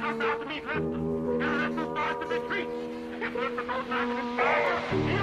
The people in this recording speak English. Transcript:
comes about to be Lester. Now Lester starts to retreat. If Lester goes back to his